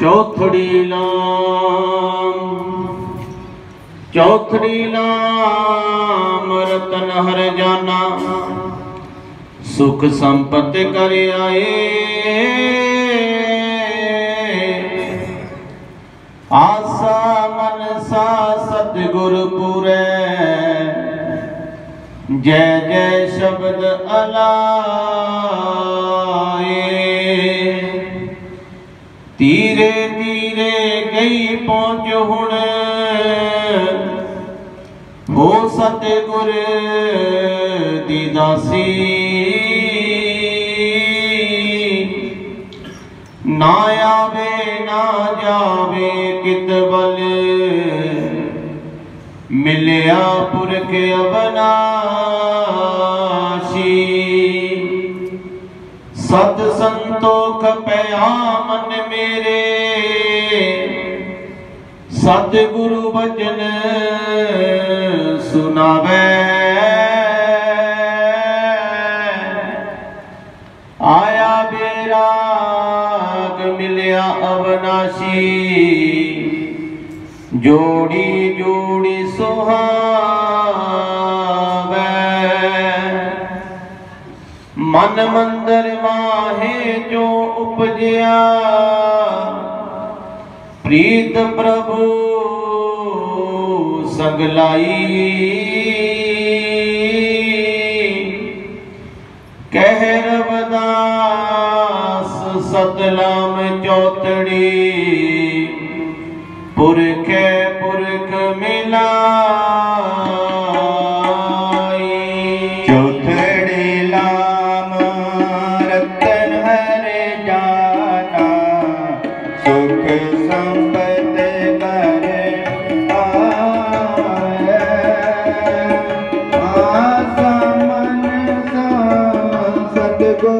चौथड़ी लाम चौथड़ी लाम रतन हर जाना। सुख संपत्ति कर आए। आसा मनसा सतगुर पूरे। जय जय शब्द अलाए। ਤੀਰੇ ਤੀਰੇ ਗਈ ਪਹੁੰਚ ਹੁਣ। ਹੋ ਸਤਿਗੁਰ ਦੀ ਦਾਸੀ। ਨਾ ਆਵੇ, ਨਾ ਜਾਵੇ ਕਿਤ ਬਲ ਮਿਲਿਆ ਪੁਰਖ ਅਬਨਾਸ਼ੀ। ਸਤ ਸੰਤੋਖ दामन मेरे। सतगुरु भजन सुनावे। आया बेराग मिलया अवनाशी। जोड़ी जोड़ी सोहा मन मंदिर माहे जो उपजया। प्रीत प्रभु सगलाई कह रवदास सतनाम चौथड़ी पुरख पुरख मिला।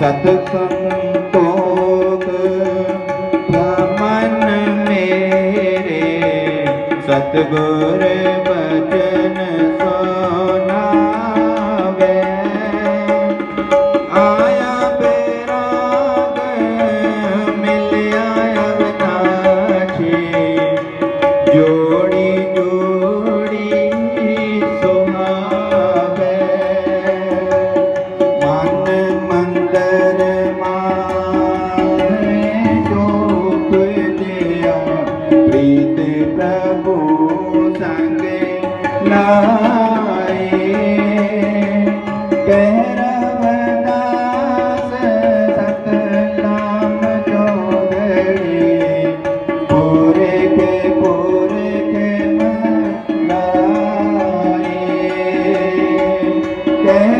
ਸਤ ਸੰਤੋਖ ਮਨ ਮੇਰੇ ਸਤਿਗੁਰ yeah.